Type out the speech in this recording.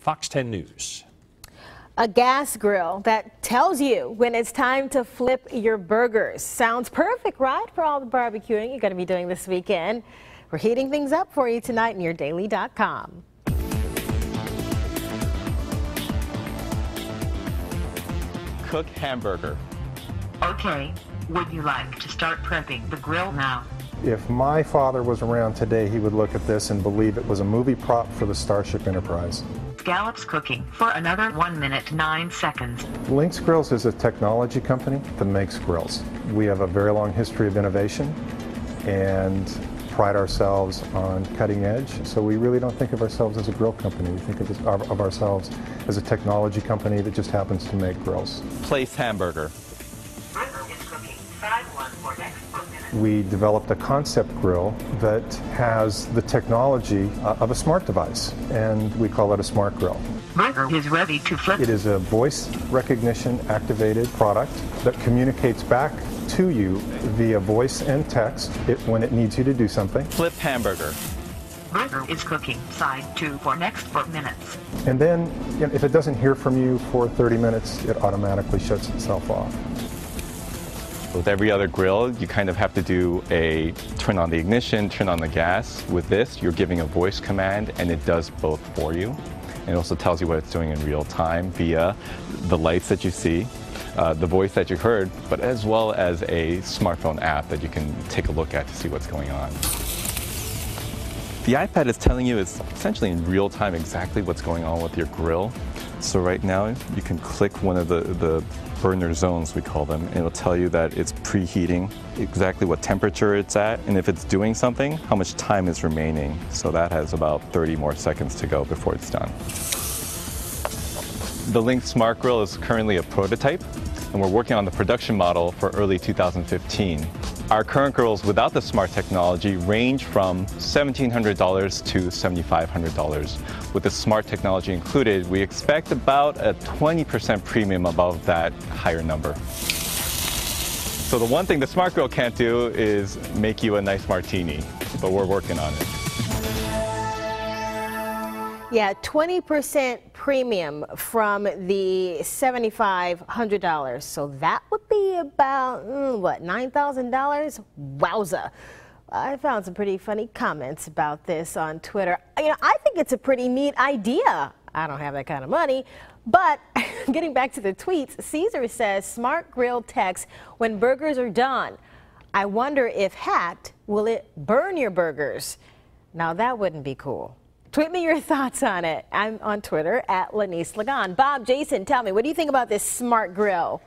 Fox 10 News. A gas grill that tells you when it's time to flip your burgers. Sounds perfect, right? For all the barbecuing you're going to be doing this weekend. We're heating things up for you tonight in yourdaily.com. Cook hamburger. Okay, would you like to start prepping the grill now? If my father was around today, he would look at this and believe it was a movie prop for the Starship Enterprise. Scallops cooking for another 1 minute 9 seconds. Lynx Grills is a technology company that makes grills. We have a very long history of innovation and pride ourselves on cutting edge. So we really don't think of ourselves as a grill company. We think of, of ourselves as a technology company that just happens to make grills. Place hamburger. We developed a concept grill that has the technology uh, of a smart device, and we call it a smart grill. Burger is ready to flip. It is a voice recognition activated product that communicates back to you via voice and text it, when it needs you to do something. Flip hamburger. Burger is cooking side two for next 4 minutes. And then, you know, if it doesn't hear from you for 30 minutes, it automatically shuts itself off. With every other grill, you kind of have to do a turn on the ignition, turn on the gas. With this, you're giving a voice command and it does both for you. It also tells you what it's doing in real time via the lights that you see, uh, the voice that you heard, but as well as a smartphone app that you can take a look at to see what's going on. The iPad is telling you it's essentially in real time exactly what's going on with your grill. So right now you can click one of the, the burner zones, we call them, and it'll tell you that it's preheating, exactly what temperature it's at, and if it's doing something, how much time is remaining. So that has about 30 more seconds to go before it's done. The Lynx Smart Grill is currently a prototype, and we're working on the production model for early 2015. Our current girls without the smart technology range from $1,700 to $7,500. With the smart technology included, we expect about a 20% premium above that higher number. So the one thing the smart grill can't do is make you a nice martini, but we're working on it. Yeah, 20% premium from the $7,500. So that would be about, mm, what, $9,000? Wowza. I found some pretty funny comments about this on Twitter. You know, I think it's a pretty neat idea. I don't have that kind of money. But getting back to the tweets, Caesar says smart grill text when burgers are done. I wonder if hacked, will it burn your burgers? Now that wouldn't be cool. Tweet me your thoughts on it. I'm on Twitter at Lanice Lagan. Bob, Jason, tell me, what do you think about this smart grill?